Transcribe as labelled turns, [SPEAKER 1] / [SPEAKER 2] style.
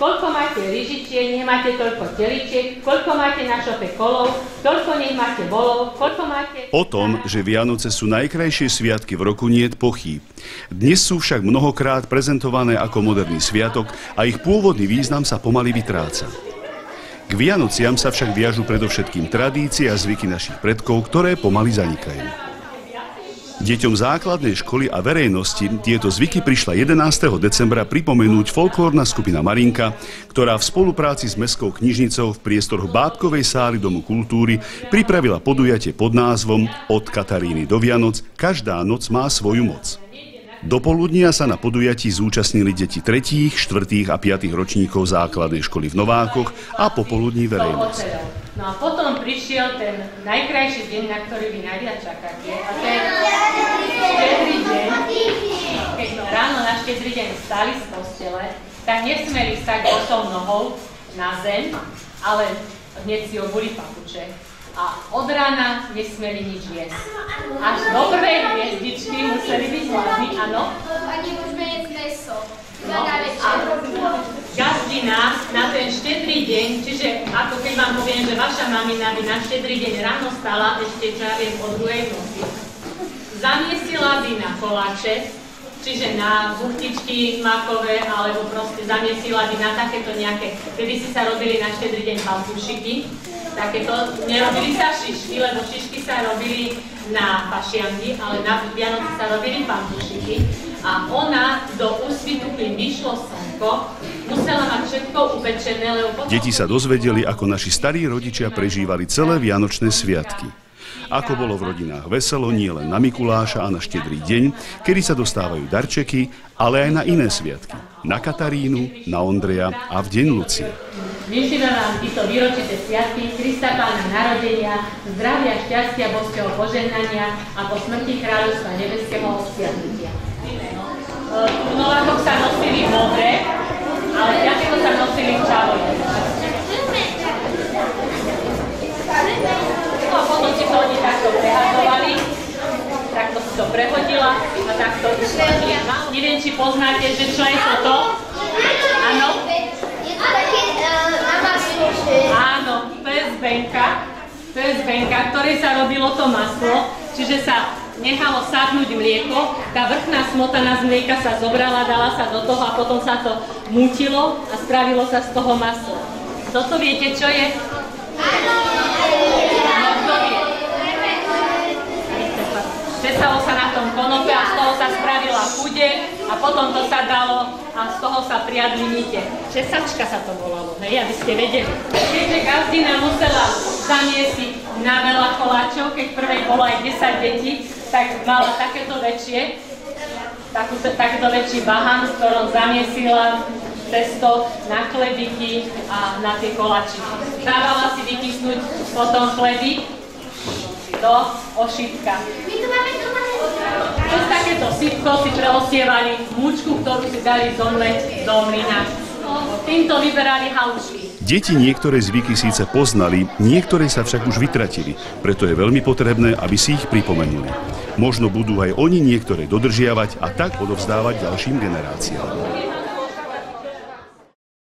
[SPEAKER 1] koľko máte ryžičiek, nech máte toľko teličiek, koľko máte na šope kolov, toľko nech máte volov, koľko máte...
[SPEAKER 2] O tom, že Vianoce sú najkrajšie sviatky v roku, nie je pochýb. Dnes sú však mnohokrát prezentované ako moderný sviatok a ich pôvodný význam sa pomaly vytráca. K Vianociam sa však viažu predovšetkým tradície a zvyky našich predkov, ktoré pomaly zanikajú. Deťom základnej školy a verejnosti tieto zvyky prišla 11. decembra pripomenúť folklórna skupina Marinka, ktorá v spolupráci s Mestskou knižnicou v priestoroch Bábkovej sály Domu kultúry pripravila podujatie pod názvom Od Kataríny do Vianoc Každá noc má svoju moc. Do poludnia sa na podujatí zúčastnili deti 3., 4. a 5. ročníkov základnej školy v Novákoch a popoludní verejnosť.
[SPEAKER 1] No a potom prišiel ten najkrajší deň, na ktorý vy najviac čakáte. A to je štedrý deň, keď ráno na štedrý deň stali z postele, tak nesmeli stať bosou nohou na zem, ale hneď si obuli papuče. A od rána nesmeli nič jesť. Až do prvej hviezdičky museli byť hladní, áno?
[SPEAKER 3] Ani môžeme jesť meso.
[SPEAKER 1] No, gazdina na ten štedrý deň, čiže ako keď vám poviem, že vaša mamina by na štedrý deň ráno stala ešte, čo ja druhej noci, zamiesila by na koláče, čiže na buchtičky makové, alebo proste zamiesila by na takéto nejaké, kedy si sa robili na štedrý deň paltušiky, takéto, nerobili sa šišky, lebo šišky sa robili na pašiandy, ale na Vianoce sa robili paltušiky. A ona do úsvitu, kým vyšlo slnko, musela mať všetko upečené, lebo...
[SPEAKER 2] Deti sa dozvedeli, ako naši starí rodičia prežívali celé Vianočné sviatky. Ako bolo v rodinách veselo nie len na Mikuláša a na štedrý deň, kedy sa dostávajú darčeky, ale aj na iné sviatky. Na Katarínu, na Ondreja a v deň Lucie.
[SPEAKER 1] Vyšíme vám tieto výročité sviatky, Krista Pána narodenia, zdravia, šťastia, božského požehnania a po smrti kráľovstva nebeského osviatnutia. V Novákoch sa nosili modré, ale ťažko sa nosili čavoje. No a potom si to oni takto prehadzovali, takto si to prehodila a takto. Neviem, či poznáte, že čo je toto? Áno?
[SPEAKER 3] Že...
[SPEAKER 1] Áno, to je zbenka. To je zbenka, ktorej sa robilo to maslo, čiže sa nechalo sadnúť mlieko, tá vrchná smotana z mlieka sa zobrala, dala sa do toho a potom sa to mutilo a spravilo sa z toho maslo. Toto viete, čo je? Áno! Česalo sa na tom konope a z toho sa spravila chude a potom to sa dalo a z toho sa priadli nite. Česačka sa to volalo, hej, aby ste vedeli. Keďže gazdina musela zamiesiť na veľa koláčov, keď prvej bolo aj 10 detí, tak mala takéto väčšie, takúto, takéto väčší bahan, v ktorom zamiesila testo na chlebiky a na tie koláčiky. Dávala si vytisnúť potom chleby do ošítka.
[SPEAKER 3] My tu máme
[SPEAKER 1] takéto sypko si preosievali múčku, ktorú si dali zomleť do mlyna. Týmto vyberali halušky.
[SPEAKER 2] Deti niektoré zvyky síce poznali, niektoré sa však už vytratili, preto je veľmi potrebné, aby si ich pripomenuli. Možno budú aj oni niektoré dodržiavať a tak odovzdávať ďalším generáciám.